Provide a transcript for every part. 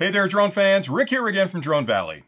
Hey there, drone fans. Rick here again from Drone Valley.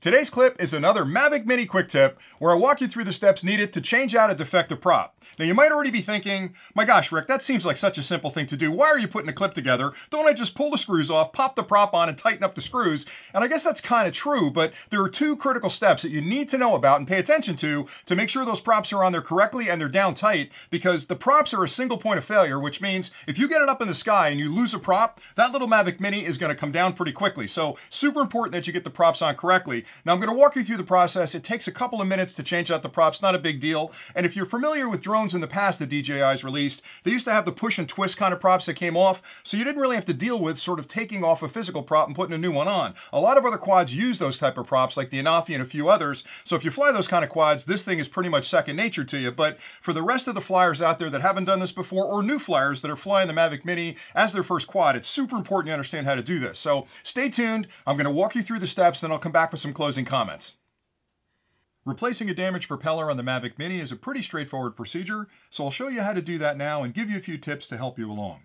Today's clip is another Mavic Mini quick tip where I walk you through the steps needed to change out a defective prop. Now you might already be thinking, my gosh Rick, that seems like such a simple thing to do. Why are you putting a clip together? Don't I just pull the screws off, pop the prop on and tighten up the screws? And I guess that's kind of true, but there are two critical steps that you need to know about and pay attention to to make sure those props are on there correctly and they're down tight because the props are a single point of failure, which means if you get it up in the sky and you lose a prop, that little Mavic Mini is going to come down pretty quickly. So super important that you get the props on correctly. Now I'm going to walk you through through the process. It takes a couple of minutes to change out the props, not a big deal. And if you're familiar with drones in the past that DJI's released, they used to have the push and twist kind of props that came off, so you didn't really have to deal with sort of taking off a physical prop and putting a new one on. A lot of other quads use those type of props, like the Anafi and a few others, so if you fly those kind of quads, this thing is pretty much second nature to you. But for the rest of the flyers out there that haven't done this before, or new flyers that are flying the Mavic Mini as their first quad, it's super important you understand how to do this. So stay tuned. I'm going to walk you through the steps, then I'll come back with some closing comments. Replacing a damaged propeller on the Mavic Mini is a pretty straightforward procedure, so I'll show you how to do that now and give you a few tips to help you along.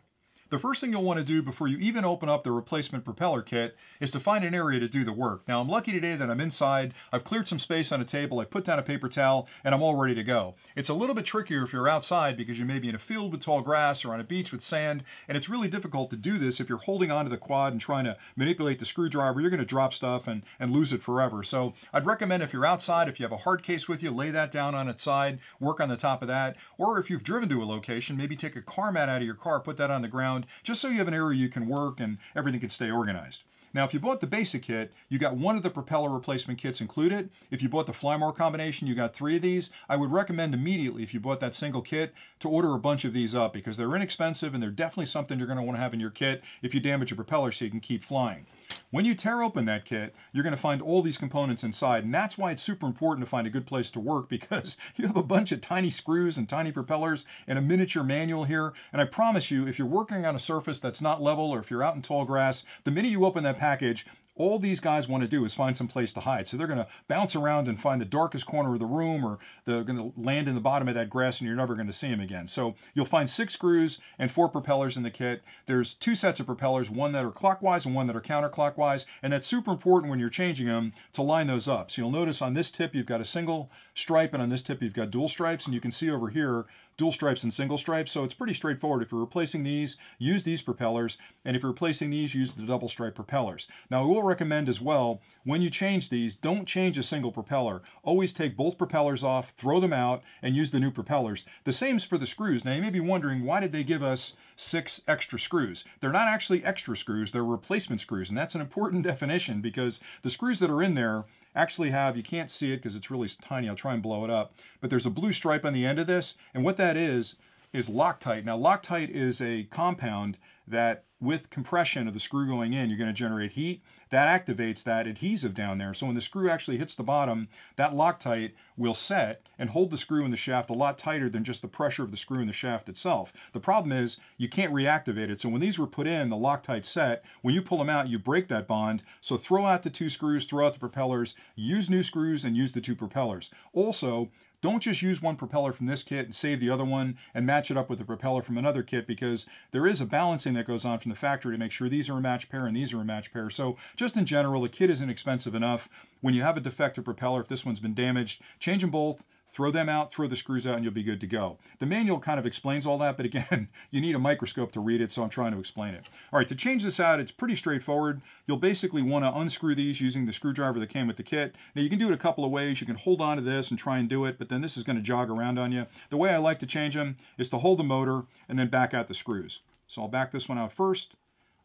The first thing you'll want to do before you even open up the replacement propeller kit is to find an area to do the work. Now I'm lucky today that I'm inside, I've cleared some space on a table, I put down a paper towel, and I'm all ready to go. It's a little bit trickier if you're outside because you may be in a field with tall grass or on a beach with sand, and it's really difficult to do this if you're holding onto the quad and trying to manipulate the screwdriver, you're going to drop stuff and, and lose it forever. So I'd recommend if you're outside, if you have a hard case with you, lay that down on its side, work on the top of that, or if you've driven to a location, maybe take a car mat out of your car, put that on the ground, just so you have an area you can work and everything can stay organized. Now, if you bought the basic kit, you got one of the propeller replacement kits included. If you bought the Flymore combination, you got three of these. I would recommend immediately, if you bought that single kit, to order a bunch of these up because they're inexpensive and they're definitely something you're going to want to have in your kit if you damage a propeller so you can keep flying. When you tear open that kit, you're going to find all these components inside, and that's why it's super important to find a good place to work because you have a bunch of tiny screws and tiny propellers and a miniature manual here, and I promise you, if you're working on a surface that's not level or if you're out in tall grass, the minute you open that package, all these guys want to do is find some place to hide. So they're going to bounce around and find the darkest corner of the room or they're going to land in the bottom of that grass and you're never going to see them again. So you'll find six screws and four propellers in the kit. There's two sets of propellers, one that are clockwise and one that are counterclockwise. And that's super important when you're changing them to line those up. So you'll notice on this tip, you've got a single stripe and on this tip, you've got dual stripes. And you can see over here, dual stripes and single stripes. So it's pretty straightforward. If you're replacing these, use these propellers. And if you're replacing these, use the double stripe propellers. Now, I will recommend as well, when you change these, don't change a single propeller. Always take both propellers off, throw them out, and use the new propellers. The same's for the screws. Now, you may be wondering, why did they give us six extra screws? They're not actually extra screws, they're replacement screws. And that's an important definition because the screws that are in there actually have, you can't see it because it's really tiny, I'll try and blow it up, but there's a blue stripe on the end of this, and what that is, is Loctite. Now Loctite is a compound that with compression of the screw going in, you're going to generate heat. That activates that adhesive down there. So when the screw actually hits the bottom, that Loctite will set and hold the screw in the shaft a lot tighter than just the pressure of the screw in the shaft itself. The problem is you can't reactivate it. So when these were put in, the Loctite set, when you pull them out, you break that bond. So throw out the two screws, throw out the propellers, use new screws and use the two propellers. Also, don't just use one propeller from this kit and save the other one and match it up with a propeller from another kit because there is a balancing that goes on from the factory to make sure these are a match pair and these are a match pair. So just in general, the kit isn't expensive enough. When you have a defective propeller, if this one's been damaged, change them both, throw them out, throw the screws out, and you'll be good to go. The manual kind of explains all that, but again, you need a microscope to read it, so I'm trying to explain it. All right, to change this out, it's pretty straightforward. You'll basically want to unscrew these using the screwdriver that came with the kit. Now, you can do it a couple of ways. You can hold on to this and try and do it, but then this is going to jog around on you. The way I like to change them is to hold the motor and then back out the screws. So I'll back this one out first.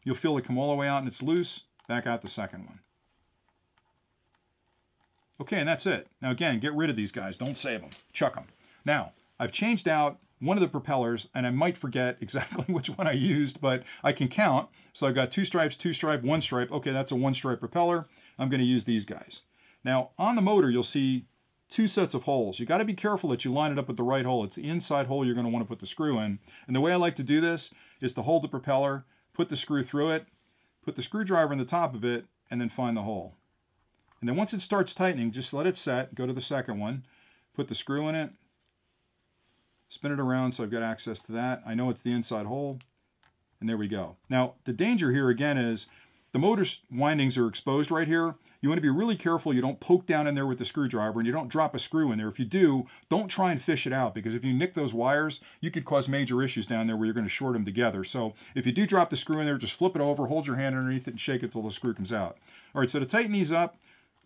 You'll feel it come all the way out and it's loose. Back out the second one. Okay, and that's it. Now again, get rid of these guys. Don't save them. Chuck them. Now, I've changed out one of the propellers, and I might forget exactly which one I used, but I can count. So I've got two stripes, two stripe, one stripe. Okay, that's a one stripe propeller. I'm going to use these guys. Now, on the motor, you'll see two sets of holes. You got to be careful that you line it up with the right hole. It's the inside hole you're going to want to put the screw in. And the way I like to do this is to hold the propeller, put the screw through it, put the screwdriver in the top of it, and then find the hole. And then once it starts tightening, just let it set, go to the second one, put the screw in it, spin it around so I've got access to that. I know it's the inside hole, and there we go. Now, the danger here again is the motor windings are exposed right here. You want to be really careful you don't poke down in there with the screwdriver and you don't drop a screw in there. If you do, don't try and fish it out because if you nick those wires, you could cause major issues down there where you're going to short them together. So if you do drop the screw in there, just flip it over, hold your hand underneath it and shake it till the screw comes out. All right, so to tighten these up,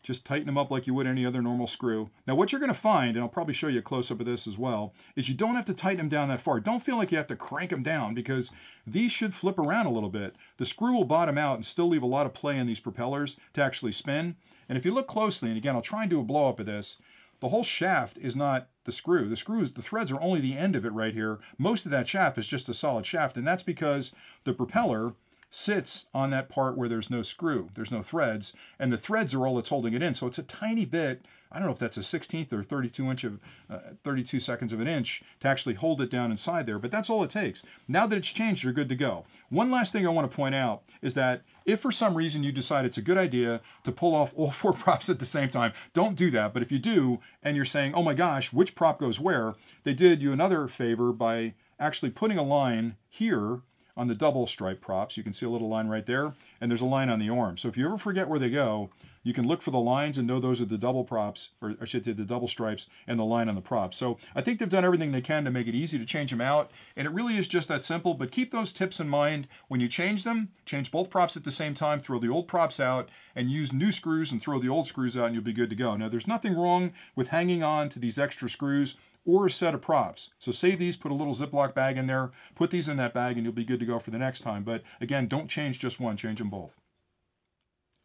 just tighten them up like you would any other normal screw. Now what you're going to find, and I'll probably show you a close-up of this as well, is you don't have to tighten them down that far. Don't feel like you have to crank them down because these should flip around a little bit. The screw will bottom out and still leave a lot of play in these propellers to actually spin. And if you look closely, and again, I'll try and do a blow-up of this, the whole shaft is not the screw. The screws, the threads are only the end of it right here. Most of that shaft is just a solid shaft, and that's because the propeller sits on that part where there's no screw, there's no threads, and the threads are all that's holding it in. So it's a tiny bit, I don't know if that's a 16th or 32 inch of, uh, 32 seconds of an inch to actually hold it down inside there, but that's all it takes. Now that it's changed, you're good to go. One last thing I want to point out is that if for some reason you decide it's a good idea to pull off all four props at the same time, don't do that. But if you do, and you're saying, oh my gosh, which prop goes where, they did you another favor by actually putting a line here on the double stripe props. You can see a little line right there, and there's a line on the arm. So if you ever forget where they go, you can look for the lines and know those are the double props, or I should say the double stripes and the line on the props. So I think they've done everything they can to make it easy to change them out, and it really is just that simple, but keep those tips in mind when you change them. Change both props at the same time, throw the old props out, and use new screws and throw the old screws out, and you'll be good to go. Now, there's nothing wrong with hanging on to these extra screws or a set of props. So save these, put a little Ziploc bag in there, put these in that bag, and you'll be good to go for the next time. But again, don't change just one, change them both.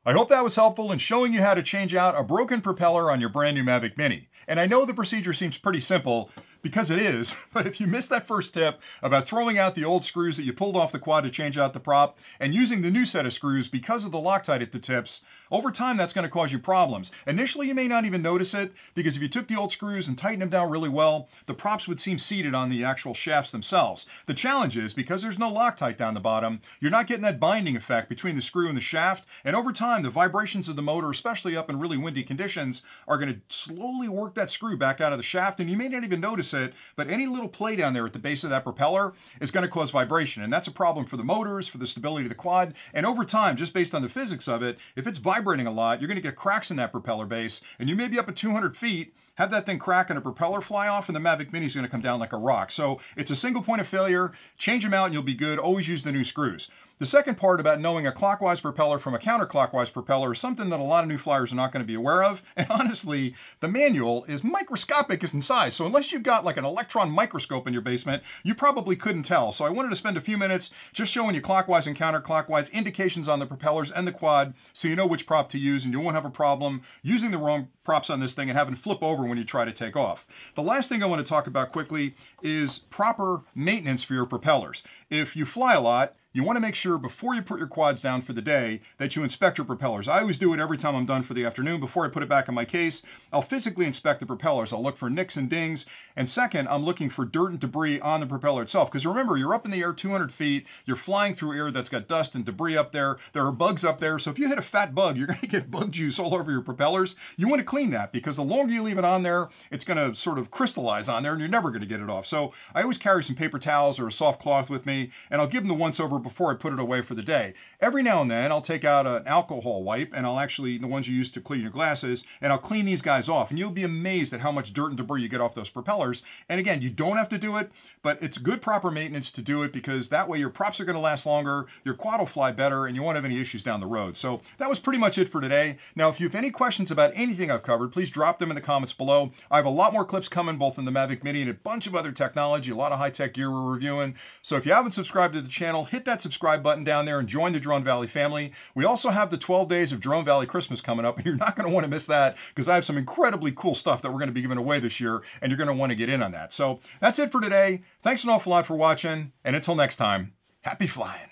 I hope that was helpful in showing you how to change out a broken propeller on your brand new Mavic Mini. And I know the procedure seems pretty simple, because it is, but if you missed that first tip about throwing out the old screws that you pulled off the quad to change out the prop and using the new set of screws because of the Loctite at the tips, over time, that's going to cause you problems. Initially, you may not even notice it because if you took the old screws and tightened them down really well, the props would seem seated on the actual shafts themselves. The challenge is because there's no Loctite down the bottom, you're not getting that binding effect between the screw and the shaft. And over time, the vibrations of the motor, especially up in really windy conditions, are going to slowly work that screw back out of the shaft. And you may not even notice it, but any little play down there at the base of that propeller is going to cause vibration. And that's a problem for the motors, for the stability of the quad. And over time, just based on the physics of it, if it's vibrating vibrating a lot, you're going to get cracks in that propeller base, and you may be up at 200 feet, have that thing crack and a propeller fly off, and the Mavic Mini is going to come down like a rock. So it's a single point of failure. Change them out and you'll be good. Always use the new screws. The second part about knowing a clockwise propeller from a counterclockwise propeller is something that a lot of new flyers are not going to be aware of. And honestly, the manual is microscopic in size. So unless you've got like an electron microscope in your basement, you probably couldn't tell. So I wanted to spend a few minutes just showing you clockwise and counterclockwise indications on the propellers and the quad so you know which prop to use and you won't have a problem using the wrong props on this thing and have having flip over when you try to take off. The last thing I want to talk about quickly is proper maintenance for your propellers. If you fly a lot, you want to make sure before you put your quads down for the day that you inspect your propellers. I always do it every time I'm done for the afternoon. Before I put it back in my case, I'll physically inspect the propellers. I'll look for nicks and dings. And second, I'm looking for dirt and debris on the propeller itself. Because remember, you're up in the air 200 feet. You're flying through air that's got dust and debris up there. There are bugs up there. So if you hit a fat bug, you're going to get bug juice all over your propellers. You want to clean that because the longer you leave it on there, it's going to sort of crystallize on there and you're never going to get it off. So I always carry some paper towels or a soft cloth with me and I'll give them the once over before I put it away for the day. Every now and then I'll take out an alcohol wipe and I'll actually, the ones you use to clean your glasses, and I'll clean these guys off. And you'll be amazed at how much dirt and debris you get off those propellers. And again, you don't have to do it, but it's good proper maintenance to do it because that way your props are going to last longer, your quad will fly better, and you won't have any issues down the road. So that was pretty much it for today. Now, if you have any questions about anything I've covered, please drop them in the comments below. I have a lot more clips coming both in the Mavic Mini and a bunch of other technology, a lot of high-tech gear we're reviewing. So if you haven't subscribed to the channel, hit that subscribe button down there and join the Drone Valley family. We also have the 12 days of Drone Valley Christmas coming up, and you're not going to want to miss that because I have some incredibly cool stuff that we're going to be giving away this year, and you're going to want to get in on that. So that's it for today. Thanks an awful lot for watching, and until next time, happy flying.